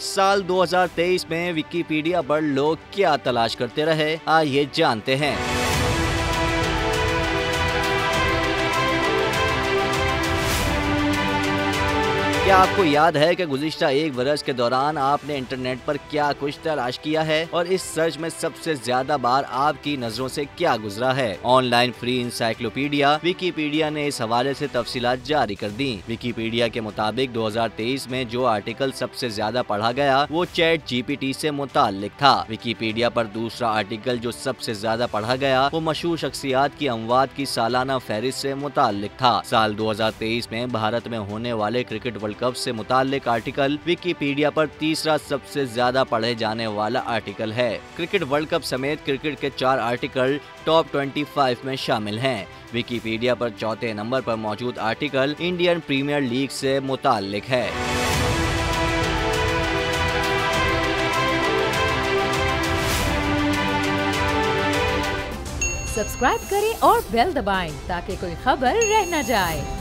साल 2023 में विकीपीडिया पर लोग क्या तलाश करते रहे आइए जानते हैं। क्या आपको याद है कि गुजश्ता एक बरस के दौरान आपने इंटरनेट पर क्या कुछ तलाश किया है? और इस सर्च में सबसे ज़्यादा बार आपकी नज़रों से क्या गुजरा है? ऑनलाइन फ्री इंसाइक्लोपीडिया, विकीपीडिया ने इस हवाले से तफसीलात जारी कर दी। विकीपीडिया के मुताबिक 2023 में जो आर्टिकल सबसे ज़्यादा पढ़ा गया, वो चैट जीपीटी से मुतालिक था। विकीपीडिया पर दूसरा आर्टिकल जो सबसे ज़्यादा पढ़ा गया, वो मशहूर शख्सियात की अमवाद की सालाना फहरिस्त से मुतालिक था। साल 2023 में भारत में होने वाले क्रिकेट वर्ल्ड कप से मुतालिक आर्टिकल विकीपीडिया पर तीसरा सबसे ज़्यादा पढ़े जाने वाला आर्टिकल है। क्रिकेट वर्ल्ड कप समेत क्रिकेट के चार आर्टिकल टॉप 25 में शामिल हैं। विकीपीडिया पर चौथे नंबर पर मौजूद आर्टिकल इंडियन प्रीमियर लीग से मुतालिक है। सब्सक्राइब करें और बेल दबाएँ ताकि कोई खबर रह न जाए।